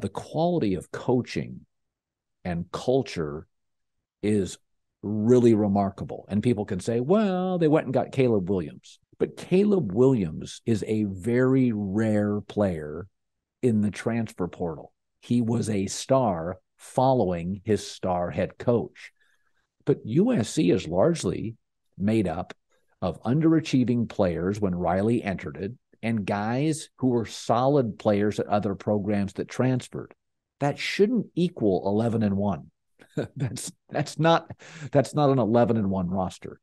The quality of coaching and culture is really remarkable. And people can say, well, they went and got Caleb Williams. But Caleb Williams is a very rare player in the transfer portal. He was a star following his star head coach. But USC is largely made up of underachieving players when Riley entered it and guys who were solid players at other programs that transferred. That shouldn't equal 11 and 1. that's that's not that's not an 11 and 1 roster.